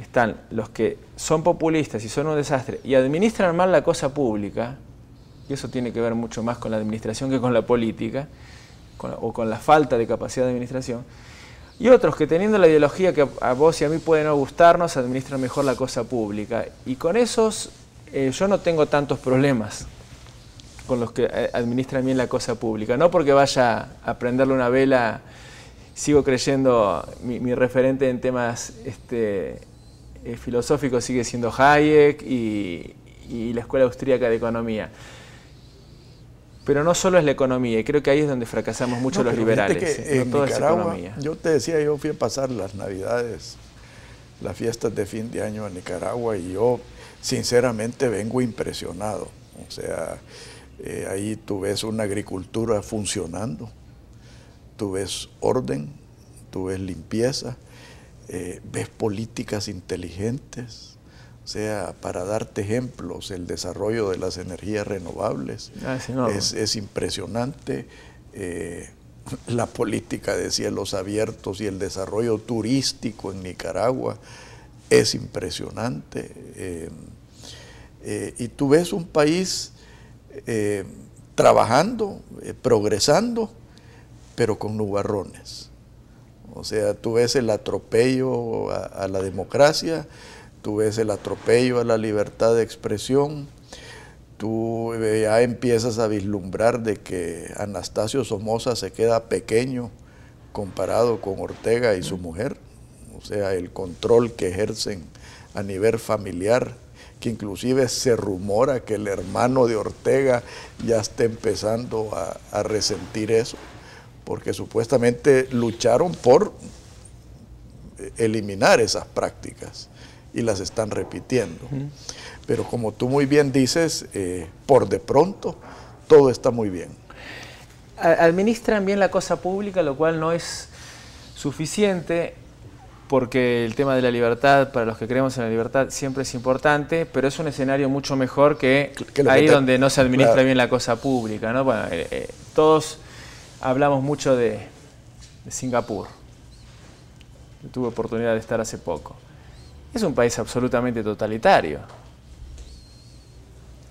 están los que son populistas y son un desastre y administran mal la cosa pública, y eso tiene que ver mucho más con la administración que con la política, o con la falta de capacidad de administración, y otros que teniendo la ideología que a vos y a mí puede no gustarnos, administran mejor la cosa pública. Y con esos eh, yo no tengo tantos problemas con los que eh, administran bien la cosa pública. No porque vaya a prenderle una vela, sigo creyendo, mi, referente en temas este, eh, filosóficos sigue siendo Hayek y, y la Escuela Austríaca de Economía. Pero no solo es la economía, y creo que ahí es donde fracasamos mucho los liberales. en Nicaragua, yo te decía, yo fui a pasar las navidades, las fiestas de fin de año en Nicaragua, y yo sinceramente vengo impresionado. O sea, eh, ahí tú ves una agricultura funcionando, tú ves orden, tú ves limpieza, eh, ves políticas inteligentes, o sea, para darte ejemplos, el desarrollo de las energías renovables ah, es, impresionante. Eh, la política de cielos abiertos y el desarrollo turístico en Nicaragua es impresionante. Eh, eh, y tú ves un país trabajando, progresando, pero con nubarrones. O sea, tú ves el atropello a la democracia, tú ves el atropello a la libertad de expresión, tú eh, ya empiezas a vislumbrar de que Anastasio Somoza se queda pequeño comparado con Ortega y su mujer, o sea, el control que ejercen a nivel familiar, que inclusive se rumora que el hermano de Ortega ya está empezando a, a resentir eso, porque supuestamente lucharon por eliminar esas prácticas y las están repitiendo. Pero como tú muy bien dices, eh, por de pronto todo está muy bien. Administran bien la cosa pública, lo cual no es suficiente porque el tema de la libertad, para los que creemos en la libertad, siempre es importante, pero es un escenario mucho mejor que, ahí donde no se administra bien la cosa pública. ¿no? Bueno, eh, eh, todos hablamos mucho de, Singapur. tuve oportunidad de estar hace poco. Es un país absolutamente totalitario.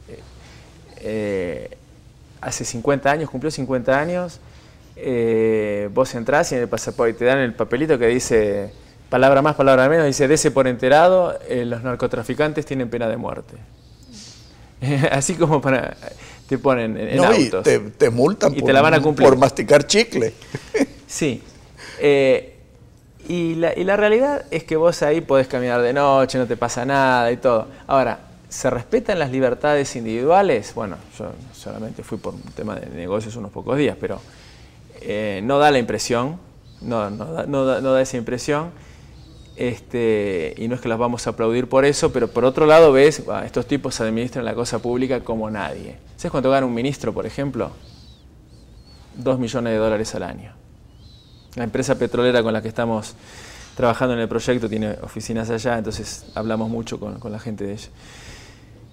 Eh, eh, hace 50 años, cumplió 50 años, eh, vos entrás y en el pasaporte te dan el papelito que dice, palabra más, palabra menos, dice, dese por enterado, los narcotraficantes tienen pena de muerte. Así como para te ponen en, no, autos. Y te, multan y por, te la van a cumplir. por masticar chicle. sí. Y la, realidad es que vos ahí podés caminar de noche, no te pasa nada y todo. Ahora, ¿se respetan las libertades individuales? Bueno, yo solamente fui por un tema de negocios unos pocos días, pero eh, no da la impresión, no, no, da, esa impresión. Este, y no es que las vamos a aplaudir por eso, pero por otro lado ves, estos tipos administran la cosa pública como nadie. ¿Sabes cuánto gana un ministro, por ejemplo? Dos millones de dólares al año. La empresa petrolera con la que estamos trabajando en el proyecto tiene oficinas allá, entonces hablamos mucho con, la gente.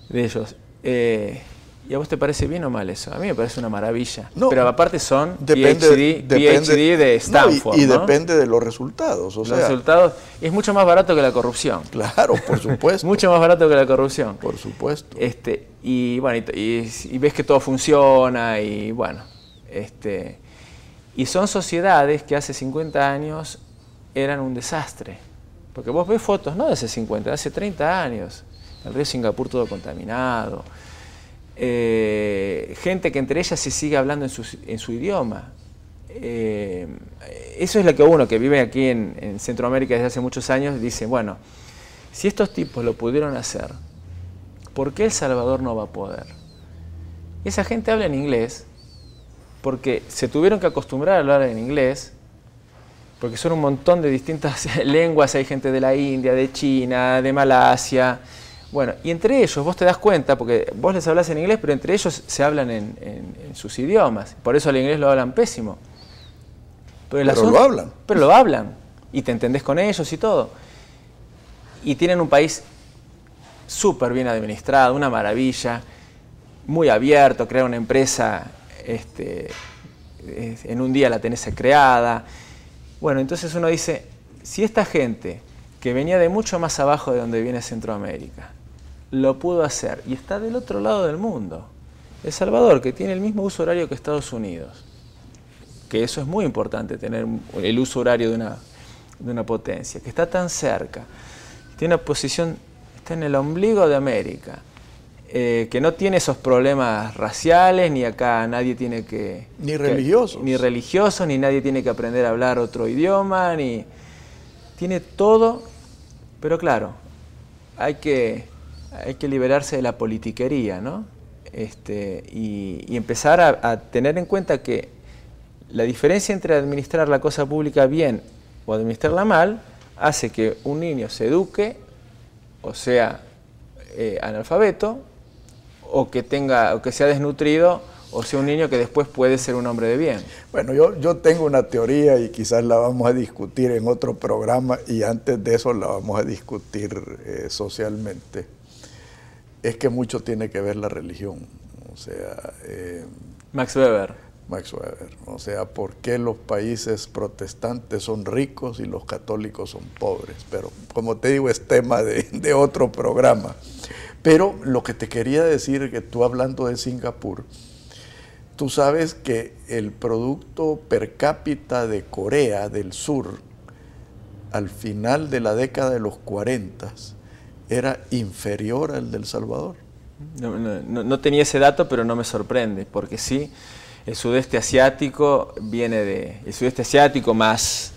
De ellos. Eh, ¿Y a vos te parece bien o mal eso? A mí me parece una maravilla. Pero aparte son depende, PhD, de Stanford. y, depende de los resultados. los resultados es mucho más barato que la corrupción. Claro, por supuesto. mucho más barato que la corrupción. Por supuesto. Este, y bueno, y, y ves que todo funciona y bueno, este, y son sociedades que hace 50 años eran un desastre. Porque vos ves fotos, no de hace 50, de hace 30 años. El río Singapur todo contaminado. Eh, gente que entre ellas se sigue hablando en su, idioma. Eh, eso es lo que uno que vive aquí en, Centroamérica desde hace muchos años dice, bueno, si estos tipos lo pudieron hacer, ¿por qué El Salvador no va a poder? Esa gente habla en inglés, porque se tuvieron que acostumbrar a hablar en inglés, porque son un montón de distintas lenguas, hay gente de la India, de China, de Malasia. Bueno, y entre ellos vos te das cuenta, porque vos les hablas en inglés, pero entre ellos se hablan en, sus idiomas, por eso el inglés lo hablan pésimo. Pero, lo hablan. Pero lo hablan, y te entendés con ellos y todo. Y tienen un país súper bien administrado, una maravilla, muy abierto, crear una empresa este, en un día la tenés creada. Bueno, entonces uno dice, si esta gente que venía de mucho más abajo de donde viene Centroamérica, lo pudo hacer y está del otro lado del mundo, El Salvador, que tiene el mismo uso horario que Estados Unidos, que eso es muy importante, tener el uso horario de una, de una potencia, que está tan cerca, tiene una posición, está en el ombligo de América, eh, que no tiene esos problemas raciales, ni acá nadie tiene que... Ni religiosos. ni religiosos, ni nadie tiene que aprender a hablar otro idioma, ni... Tiene todo, pero claro, hay que, hay que liberarse de la politiquería, ¿no? Este, y, empezar a, tener en cuenta que la diferencia entre administrar la cosa pública bien o administrarla mal hace que un niño se eduque, o sea, eh, analfabeto, o que, tenga, o que sea desnutrido, o sea un niño que después puede ser un hombre de bien. Bueno, yo, yo tengo una teoría y quizás la vamos a discutir en otro programa y antes de eso la vamos a discutir eh, socialmente. Es que mucho tiene que ver la religión. O sea... Eh, Max Weber. Max Weber. O sea, ¿por qué los países protestantes son ricos y los católicos son pobres? Pero como te digo, es tema de, otro programa. Pero lo que te quería decir, que tú hablando de Singapur, tú sabes que el producto per cápita de Corea del Sur, al final de la década de los 40, era inferior al del Salvador. No, no tenía ese dato, pero no me sorprende, porque sí, el sudeste asiático viene de, el sudeste asiático más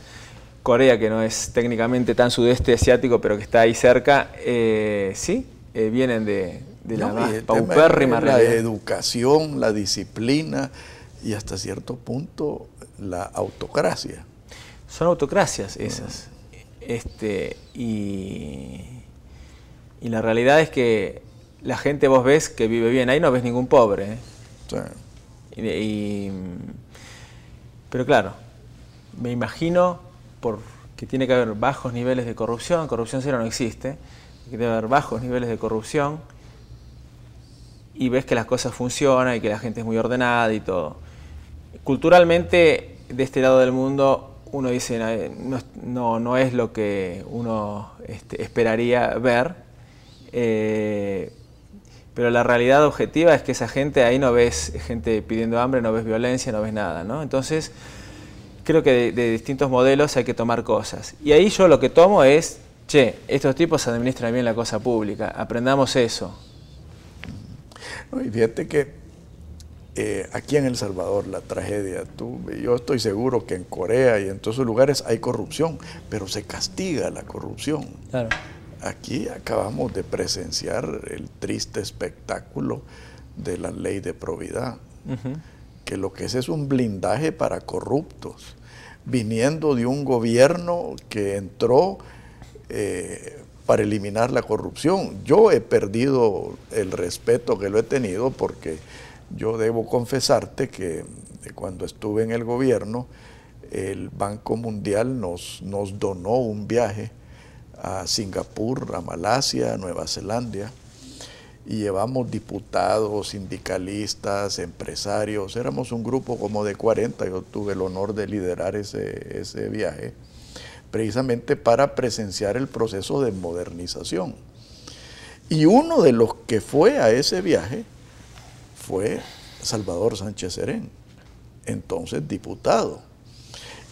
Corea, que no es técnicamente tan sudeste asiático, pero que está ahí cerca, eh, sí, eh, vienen de, la más paupérrima La educación, la disciplina y hasta cierto punto la autocracia. Son autocracias esas. Este, y, y la realidad es que la gente vos ves que vive bien, ahí no ves ningún pobre. ¿eh? Sí pero claro, me imagino que tiene que haber bajos niveles de corrupción, corrupción cero no existe, que debe haber bajos niveles de corrupción y ves que las cosas funcionan y que la gente es muy ordenada y todo. Culturalmente, de este lado del mundo, uno dice, no, no, es lo que uno este, esperaría ver, eh, pero la realidad objetiva es que esa gente, ahí no ves gente pidiendo hambre, no ves violencia, no ves nada, ¿no? Entonces, creo que de, distintos modelos hay que tomar cosas. Y ahí yo lo que tomo es, che, estos tipos administran bien la cosa pública, aprendamos eso. y fíjate que eh, aquí en El Salvador la tragedia, tú, yo estoy seguro que en Corea y en todos esos lugares hay corrupción, pero se castiga la corrupción. Claro. Aquí acabamos de presenciar el triste espectáculo de la ley de probidad, que lo que es es un blindaje para corruptos, viniendo de un gobierno que entró eh, para eliminar la corrupción. Yo he perdido el respeto que lo he tenido porque yo debo confesarte que cuando estuve en el gobierno, el Banco Mundial nos, nos donó un viaje a Singapur, a Malasia, a Nueva Zelanda, y llevamos diputados, sindicalistas, empresarios, éramos un grupo como de 40, yo tuve el honor de liderar ese, ese viaje, precisamente para presenciar el proceso de modernización. Y uno de los que fue a ese viaje fue Salvador Sánchez Serén, entonces diputado.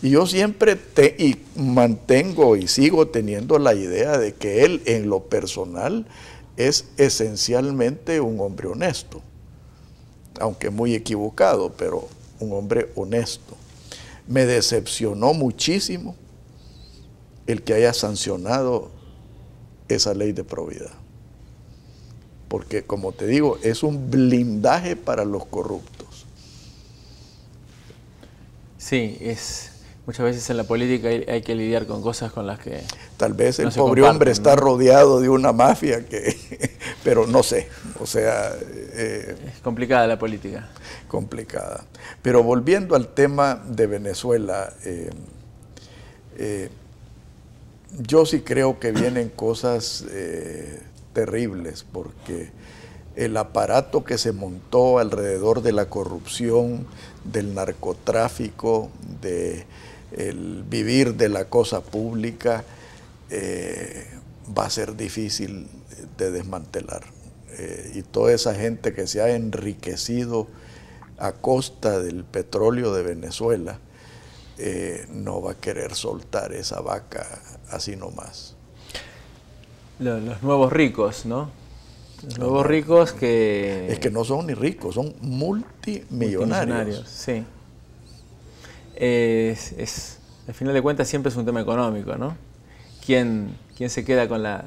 Y yo siempre te, y mantengo y sigo teniendo la idea de que él en lo personal es esencialmente un hombre honesto, aunque muy equivocado, pero un hombre honesto. Me decepcionó muchísimo el que haya sancionado esa ley de probidad. Porque, como te digo, es un blindaje para los corruptos. Sí, es, Muchas veces en la política hay, que lidiar con cosas con las que... Tal vez el pobre hombre está rodeado de una mafia que... pero no sé, o sea... Eh, es complicada la política. Complicada. Pero volviendo al tema de Venezuela, eh, eh, yo sí creo que vienen cosas terribles porque el aparato que se montó alrededor de la corrupción, del narcotráfico, de el vivir de la cosa pública, eh, va a ser difícil de desmantelar. Eh, y toda esa gente que se ha enriquecido a costa del petróleo de Venezuela, eh, no va a querer soltar esa vaca así nomás. Los, nuevos ricos, ¿no? Los nuevos ricos que... Es que no son ni ricos, son multimillonarios. sí. Es, al final de cuentas siempre es un tema económico, ¿no? ¿Quién, quién se queda con la,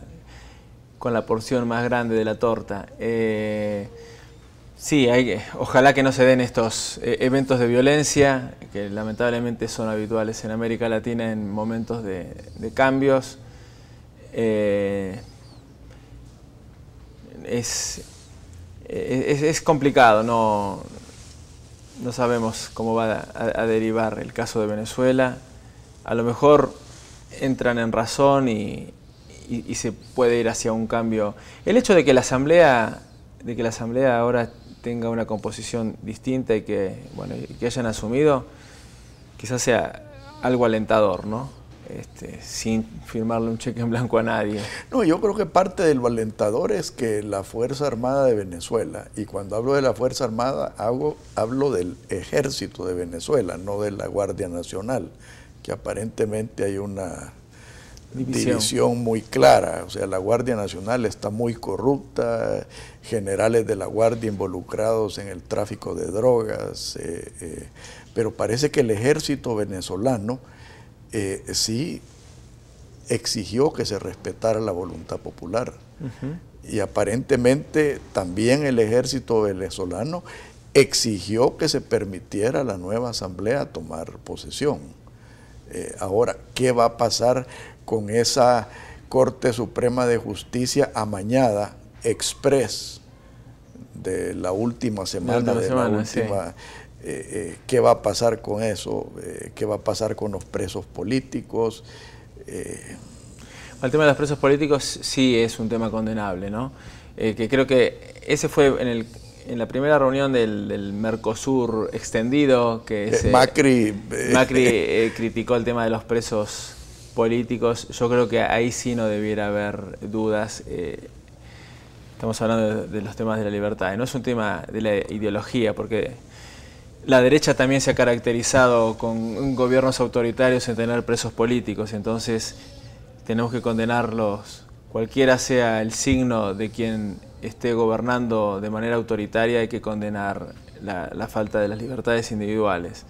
con la porción más grande de la torta? Eh, Sí, hay, ojalá que no se den estos eh, eventos de violencia, que lamentablemente son habituales en América Latina en momentos de, cambios. Eh, es, es, complicado, no, no sabemos cómo va a, derivar el caso de Venezuela. A lo mejor entran en razón y, y se puede ir hacia un cambio. El hecho de que la Asamblea, de que la Asamblea ahora tenga una composición distinta y que, bueno, que hayan asumido, quizás sea algo alentador, ¿no? Este, sin firmarle un cheque en blanco a nadie. No, yo creo que parte de lo alentador es que la Fuerza Armada de Venezuela, y cuando hablo de la Fuerza Armada hago, hablo del ejército de Venezuela, no de la Guardia Nacional, que aparentemente hay una división. muy clara. O sea, la Guardia Nacional está muy corrupta, generales de la Guardia involucrados en el tráfico de drogas, eh, eh, pero parece que el ejército venezolano eh, sí exigió que se respetara la voluntad popular. Y aparentemente también el ejército venezolano exigió que se permitiera a la nueva asamblea tomar posesión. ahora, ¿qué va a pasar con esa Corte Suprema de Justicia amañada, express, de la última semana, de la última... Eh, eh, ¿Qué va a pasar con eso? Eh, ¿Qué va a pasar con los presos políticos? El tema de los presos políticos sí es un tema condenable, ¿no? que creo que ese fue en, el, en la primera reunión del, Mercosur extendido, que Macri, Macri criticó el tema de los presos políticos, yo creo que ahí sí no debiera haber dudas. Eh, estamos hablando de, los temas de la libertad, no es un tema de la ideología, porque la derecha también se ha caracterizado con gobiernos autoritarios en tener presos políticos, entonces tenemos que condenarlos, cualquiera sea el signo de quien esté gobernando de manera autoritaria, hay que condenar la falta de las libertades individuales.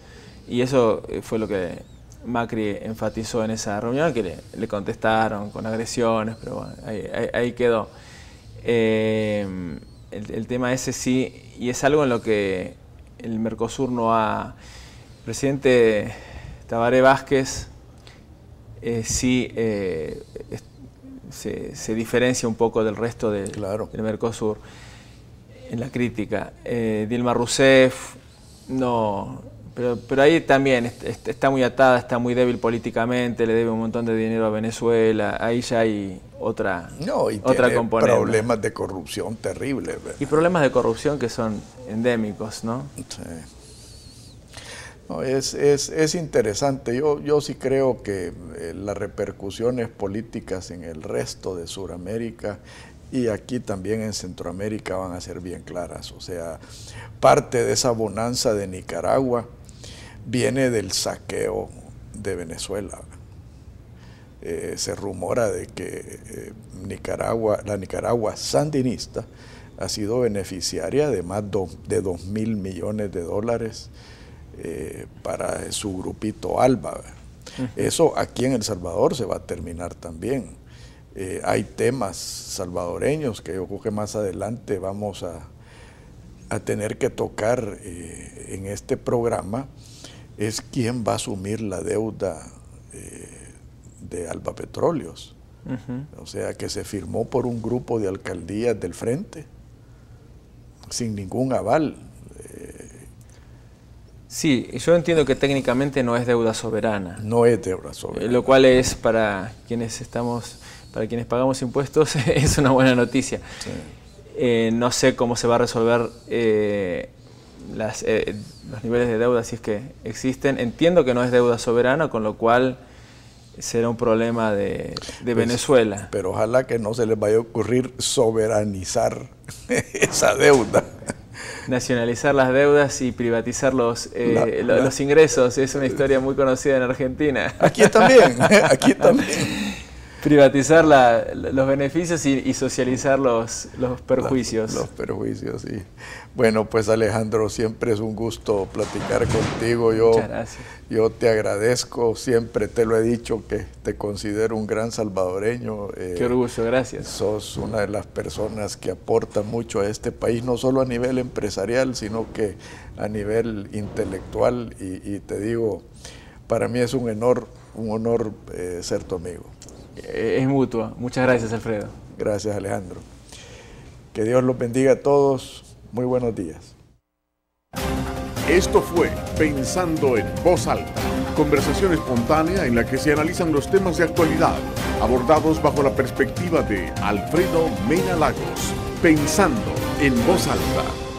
Y eso eh, fue lo que Macri enfatizó en esa reunión, que le, contestaron con agresiones, pero bueno, ahí, quedó. Eh, el, tema ese sí, y es algo en lo que el Mercosur no ha... El presidente Tabaré Vázquez eh, sí eh, se, diferencia un poco del resto del Mercosur en la crítica. Dilma Rousseff no, pero, pero ahí también está muy atada, está muy débil políticamente, le debe un montón de dinero a Venezuela, ahí ya hay otra, no, y otra tiene problemas de corrupción terribles. Y problemas de corrupción que son endémicos, ¿no? Sí. No, es, es, es, interesante. Yo, yo sí creo que eh, las repercusiones políticas en el resto de Sudamérica y aquí también en Centroamérica van a ser bien claras. O sea, parte de esa bonanza de Nicaragua viene del saqueo de Venezuela. Eh, se rumora de que eh, Nicaragua, la Nicaragua sandinista ha sido beneficiaria de más de 2 mil millones de dólares eh, para su grupito ALBA. Eso aquí en El Salvador se va a terminar también. hay temas salvadoreños que yo creo que más adelante vamos a, a tener que tocar en este programa es quién va a asumir la deuda eh, de Alba Petróleos. O sea, que se firmó por un grupo de alcaldías del frente, sin ningún aval. Eh. Sí, yo entiendo que técnicamente no es deuda soberana. No es deuda soberana. Lo cual es para quienes estamos para quienes pagamos impuestos es una buena noticia. Eh, no sé cómo se va a resolver eh, eh, los niveles de deuda si es que existen. Entiendo que no es deuda soberana, con lo cual será un problema de, pues, Venezuela. Pero ojalá que no se les vaya a ocurrir soberanizar esa deuda. Nacionalizar las deudas y privatizar los, los ingresos es una historia muy conocida en Argentina. Aquí también, aquí también privatizar los beneficios y, socializar los, los perjuicios. los perjuicios, sí. Bueno, pues Alejandro, siempre es un gusto platicar contigo. Yo, Muchas gracias. Yo te agradezco, siempre te lo he dicho que te considero un gran salvadoreño. Eh, Qué orgullo, gracias. Sos una de las personas que aporta mucho a este país, no solo a nivel empresarial, sino que a nivel intelectual. Y, te digo, para mí es un honor, un honor eh, ser tu amigo. Eh, es mutua. Muchas gracias, Alfredo. Gracias, Alejandro. Que Dios los bendiga a todos. Muy buenos días. Esto fue Pensando en Voz Alta, conversación espontánea en la que se analizan los temas de actualidad, abordados bajo la perspectiva de Alfredo Mena Lagos. Pensando en Voz Alta.